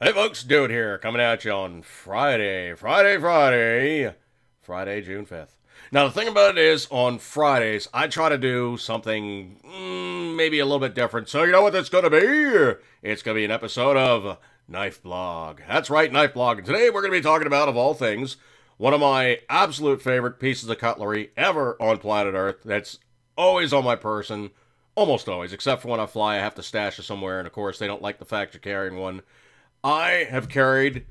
Hey folks, Dude here, coming at you on Friday, Friday, Friday, Friday, June 5th. Now, the thing about it is, on Fridays, I try to do something mm, maybe a little bit different. So, you know what that's going to be? It's going to be an episode of Knife Blog. That's right, Knife Blog. And today we're going to be talking about, of all things, one of my absolute favorite pieces of cutlery ever on planet Earth. That's always on my person, almost always, except for when I fly, I have to stash it somewhere. And of course, they don't like the fact you're carrying one. I have carried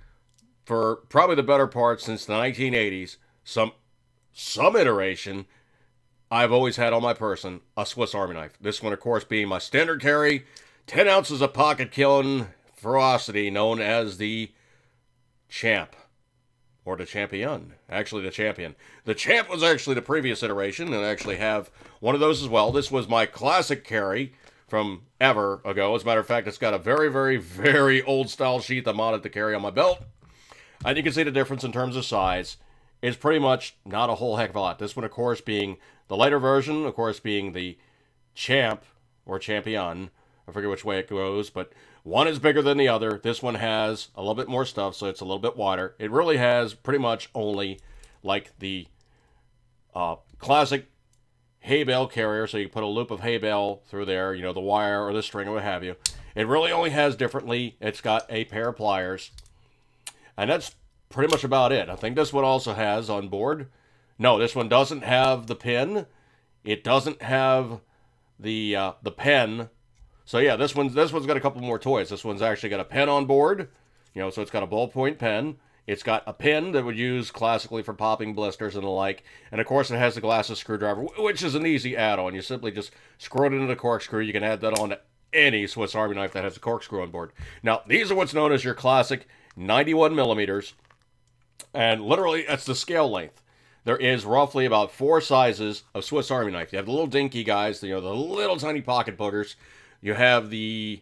for probably the better part since the 1980s some some iteration I've always had on my person a Swiss Army knife. This one, of course, being my standard carry, 10 ounces of pocket killing ferocity, known as the Champ or the Champion. Actually, the Champion. The Champ was actually the previous iteration, and I actually have one of those as well. This was my classic carry from ever ago. As a matter of fact, it's got a very, very, very old style sheath I'm modded to carry on my belt. And you can see the difference in terms of size. It's pretty much not a whole heck of a lot. This one, of course, being the lighter version, of course, being the Champ or Champion. I forget which way it goes, but one is bigger than the other. This one has a little bit more stuff, so it's a little bit wider. It really has pretty much only like the uh, classic hay bale carrier, so you put a loop of hay bale through there, you know, the wire or the string or what have you. It really only has differently, it's got a pair of pliers. And that's pretty much about it. I think this one also has on board. No, this one doesn't have the pin. It doesn't have the uh, the pen. So yeah, this one's this one's got a couple more toys. This one's actually got a pen on board. You know, so it's got a ballpoint pen. It's got a pin that would use classically for popping blisters and the like. And of course, it has the glasses screwdriver, which is an easy add on. You simply just screw it into the corkscrew. You can add that on to any Swiss Army knife that has a corkscrew on board. Now, these are what's known as your classic 91 millimeters. And literally, that's the scale length. There is roughly about four sizes of Swiss Army knife. You have the little dinky guys, you know, the little tiny pocket putters. You have the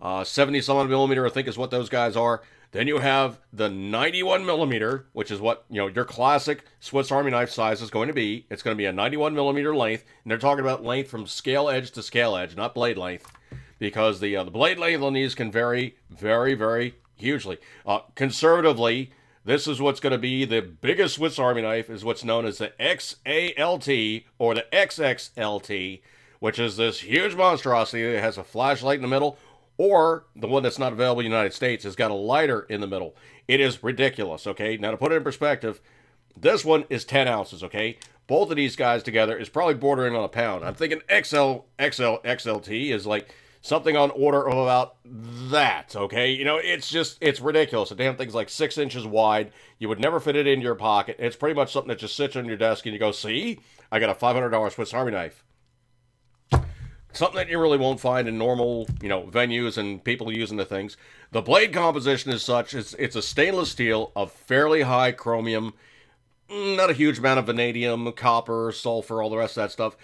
uh, 70 some millimeter, I think is what those guys are. Then you have the 91 millimeter, which is what you know your classic Swiss Army knife size is going to be. It's going to be a 91 millimeter length, and they're talking about length from scale edge to scale edge, not blade length, because the uh, the blade length on these can vary very, very hugely. Uh, conservatively, this is what's going to be the biggest Swiss Army knife is what's known as the XALT or the XXLT, which is this huge monstrosity that has a flashlight in the middle or the one that's not available in the United States has got a lighter in the middle. It is ridiculous, okay? Now, to put it in perspective, this one is 10 ounces, okay? Both of these guys together is probably bordering on a pound. I'm thinking XL, XL, XLT is like something on order of about that, okay? You know, it's just, it's ridiculous. The damn thing's like six inches wide. You would never fit it into your pocket. It's pretty much something that just sits on your desk and you go, see? I got a $500 Swiss Army knife something that you really won't find in normal, you know, venues and people using the things. The blade composition is such it's it's a stainless steel of fairly high chromium, not a huge amount of vanadium, copper, sulfur, all the rest of that stuff.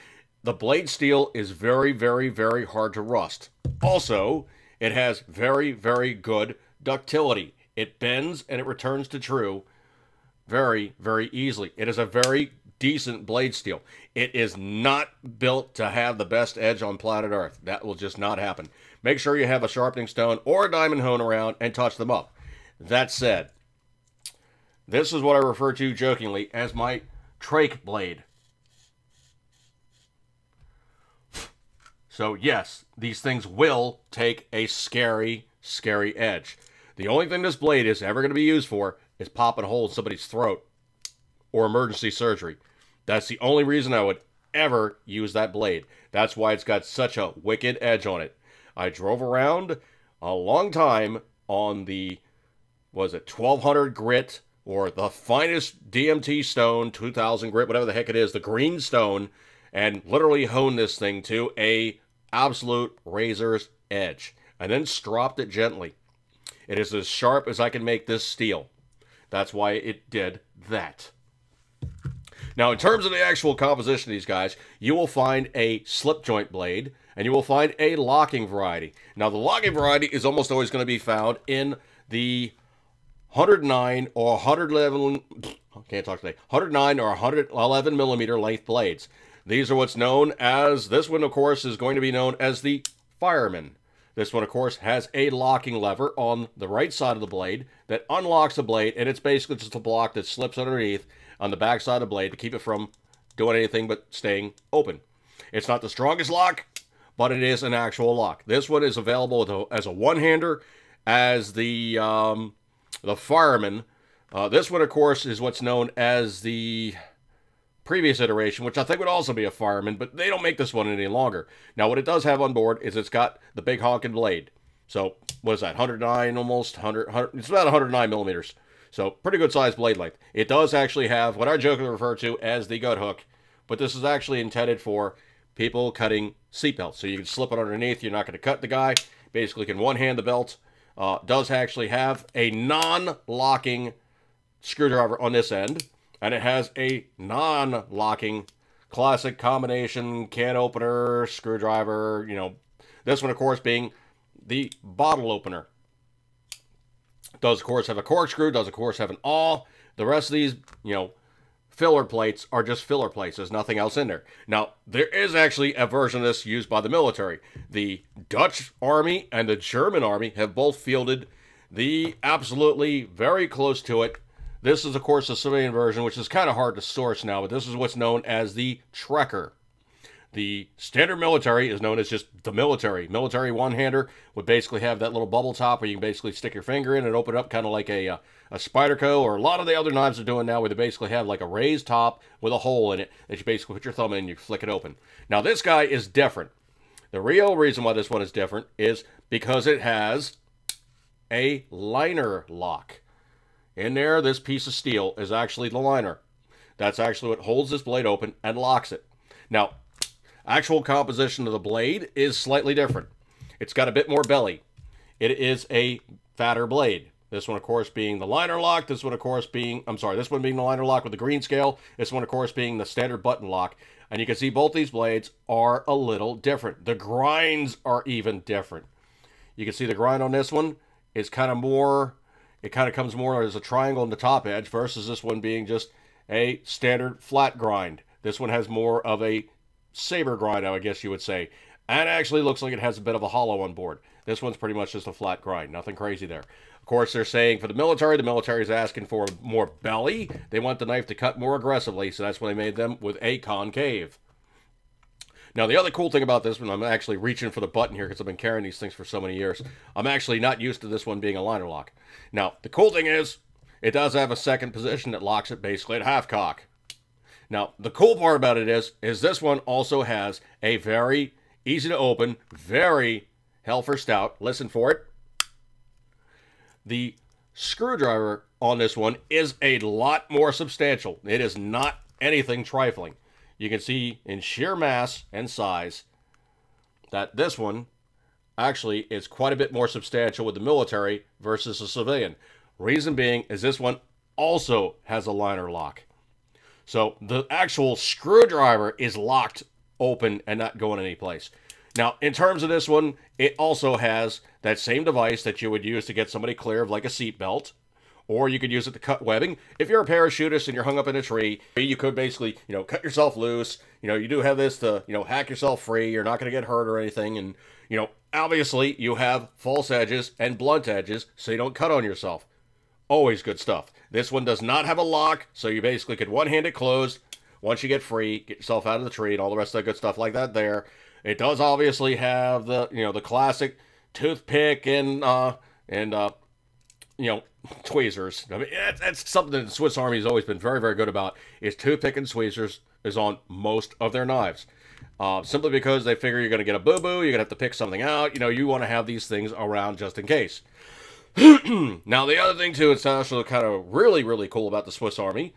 The blade steel is very, very, very hard to rust. Also, it has very, very good ductility. It bends and it returns to true very, very easily. It is a very decent blade steel. It is not built to have the best edge on planet Earth. That will just not happen. Make sure you have a sharpening stone or a diamond hone around and touch them up. That said, this is what I refer to jokingly as my trach blade. So yes, these things will take a scary, scary edge. The only thing this blade is ever going to be used for is popping a hole in somebody's throat or emergency surgery. That's the only reason I would ever use that blade. That's why it's got such a wicked edge on it. I drove around a long time on the, was it 1200 grit or the finest DMT stone, 2000 grit, whatever the heck it is, the green stone, and literally honed this thing to a absolute razor's edge, and then stropped it gently. It is as sharp as I can make this steel. That's why it did that. Now, in terms of the actual composition of these guys, you will find a slip joint blade and you will find a locking variety. Now, the locking variety is almost always going to be found in the 109 or 111, can't talk today, 109 or 111 millimeter length blades. These are what's known as, this one, of course, is going to be known as the Fireman. This one, of course, has a locking lever on the right side of the blade that unlocks the blade, and it's basically just a block that slips underneath on the back side of the blade to keep it from doing anything but staying open. It's not the strongest lock, but it is an actual lock. This one is available as a one-hander, as the um, the fireman. Uh, this one, of course, is what's known as the previous iteration, which I think would also be a fireman, but they don't make this one any longer. Now, what it does have on board is it's got the big honking blade. So, what is that? 109 almost? 100, 100 it's about 109 millimeters. So, pretty good sized blade length. It does actually have what I jokingly refer to as the gut hook, but this is actually intended for people cutting seatbelts. So, you can slip it underneath. You're not going to cut the guy. Basically, can one hand the belt. Uh, does actually have a non locking screwdriver on this end and it has a non-locking classic combination can opener, screwdriver, you know, this one, of course, being the bottle opener. Does, of course, have a corkscrew, does, of course, have an awl. The rest of these, you know, filler plates are just filler plates. There's nothing else in there. Now, there is actually a version of this used by the military. The Dutch Army and the German Army have both fielded the absolutely very close to it this is, of course, a civilian version, which is kind of hard to source now, but this is what's known as the Trekker. The standard military is known as just the military. Military one-hander would basically have that little bubble top where you can basically stick your finger in and open up kind of like a, uh, a Spyderco or a lot of the other knives are doing now where they basically have like a raised top with a hole in it that you basically put your thumb in and you flick it open. Now this guy is different. The real reason why this one is different is because it has a liner lock. In there, this piece of steel is actually the liner. That's actually what holds this blade open and locks it. Now, actual composition of the blade is slightly different. It's got a bit more belly. It is a fatter blade. This one, of course, being the liner lock. This one, of course, being, I'm sorry, this one being the liner lock with the green scale. This one, of course, being the standard button lock. And you can see both these blades are a little different. The grinds are even different. You can see the grind on this one is kind of more it kind of comes more as a triangle on the top edge versus this one being just a standard flat grind. This one has more of a saber grind, I guess you would say. And actually looks like it has a bit of a hollow on board. This one's pretty much just a flat grind. Nothing crazy there. Of course, they're saying for the military, the military is asking for more belly. They want the knife to cut more aggressively, so that's why they made them with a concave. Now, the other cool thing about this one, I'm actually reaching for the button here because I've been carrying these things for so many years. I'm actually not used to this one being a liner lock. Now, the cool thing is, it does have a second position that locks it basically at half cock. Now, the cool part about it is, is this one also has a very easy to open, very Helfer stout. Listen for it. The screwdriver on this one is a lot more substantial. It is not anything trifling you can see in sheer mass and size that this one actually is quite a bit more substantial with the military versus a civilian. Reason being is this one also has a liner lock. So the actual screwdriver is locked open and not going anyplace. Now, in terms of this one, it also has that same device that you would use to get somebody clear of like a seatbelt or you could use it to cut webbing. If you're a parachutist and you're hung up in a tree, you could basically, you know, cut yourself loose. You know, you do have this to, you know, hack yourself free. You're not going to get hurt or anything. And, you know, obviously you have false edges and blunt edges so you don't cut on yourself. Always good stuff. This one does not have a lock, so you basically could one-hand it closed. Once you get free, get yourself out of the tree and all the rest of that good stuff like that there. It does obviously have the, you know, the classic toothpick and, uh, and, uh, you know, tweezers. I mean, that's, that's something the Swiss Army has always been very, very good about. Is toothpick and tweezers is on most of their knives. Uh, simply because they figure you're going to get a boo boo, you're going to have to pick something out. You know, you want to have these things around just in case. now, the other thing, too, it's also kind of really, really cool about the Swiss Army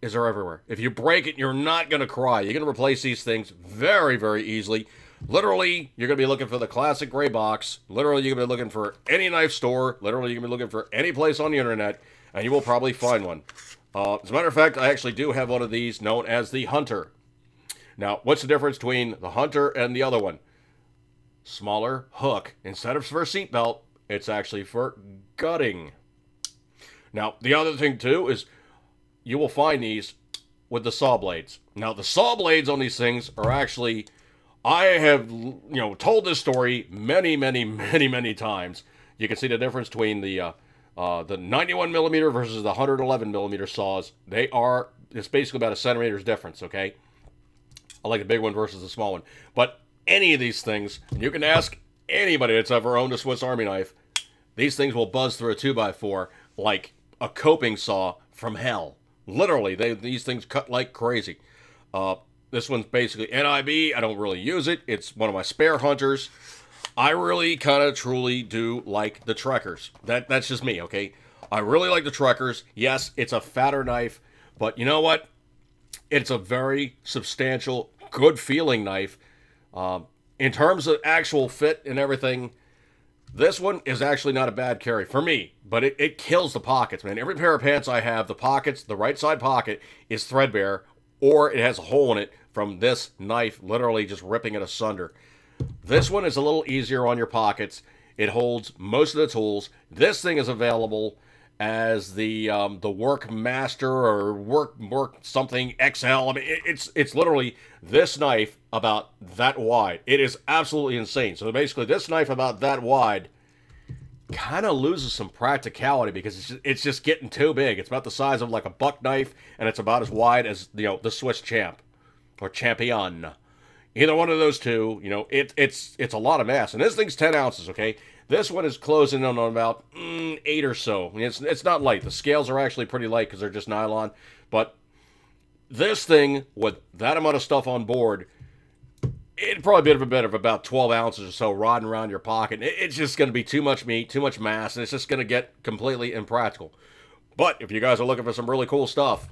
is they're everywhere. If you break it, you're not going to cry. You're going to replace these things very, very easily. Literally, you're going to be looking for the classic gray box. Literally, you're going to be looking for any knife store. Literally, you're going to be looking for any place on the internet, and you will probably find one. Uh, as a matter of fact, I actually do have one of these known as the Hunter. Now, what's the difference between the Hunter and the other one? Smaller hook. Instead of for seatbelt, it's actually for gutting. Now, the other thing, too, is you will find these with the saw blades. Now, the saw blades on these things are actually I have, you know, told this story many, many, many, many times. You can see the difference between the uh, uh, the 91 millimeter versus the 111 millimeter saws. They are it's basically about a centimeter's difference. Okay, I like the big one versus the small one. But any of these things, and you can ask anybody that's ever owned a Swiss Army knife. These things will buzz through a two by four like a coping saw from hell. Literally, they these things cut like crazy. Uh, this one's basically NIB. I don't really use it. It's one of my spare hunters. I really kind of truly do like the Trekkers. That that's just me, okay? I really like the Trekkers. Yes, it's a fatter knife, but you know what? It's a very substantial, good feeling knife. Um, in terms of actual fit and everything, this one is actually not a bad carry for me, but it, it kills the pockets, man. Every pair of pants I have, the pockets, the right side pocket is threadbare or it has a hole in it from this knife literally just ripping it asunder. This one is a little easier on your pockets. It holds most of the tools. This thing is available as the um, the Work Master or Work Work something XL. I mean, it, it's it's literally this knife about that wide. It is absolutely insane. So basically, this knife about that wide kind of loses some practicality because it's just, it's just getting too big. It's about the size of like a buck knife, and it's about as wide as you know the Swiss Champ or Champion. Either one of those two, you know, it, it's it's a lot of mass, and this thing's ten ounces. Okay, this one is closing in on about mm, eight or so. It's it's not light. The scales are actually pretty light because they're just nylon, but this thing with that amount of stuff on board it'd probably be a bit of about 12 ounces or so rodding around your pocket. It's just going to be too much meat, too much mass, and it's just going to get completely impractical. But if you guys are looking for some really cool stuff,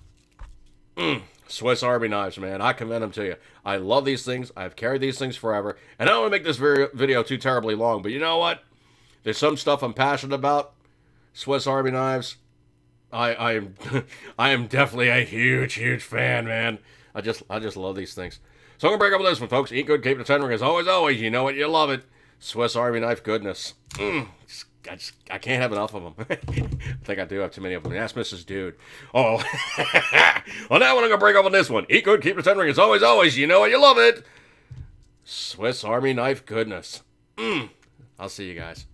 mm, Swiss Army knives, man, I commend them to you. I love these things. I've carried these things forever. And I don't want to make this video too terribly long, but you know what? There's some stuff I'm passionate about. Swiss Army knives. I I am I am definitely a huge huge fan, man. I just I just love these things. So I'm going to break up with this one, folks. Eat good, keep the. As always, always, you know it, you love it. Swiss Army knife goodness. Mm, I, just, I can't have enough of them. I think I do have too many of them. Ask Mrs. Dude. Oh. well, now I'm going to break up on this one. Eat good, keep the. As always, always, you know it, you love it. Swiss Army knife goodness. Mm. I'll see you guys.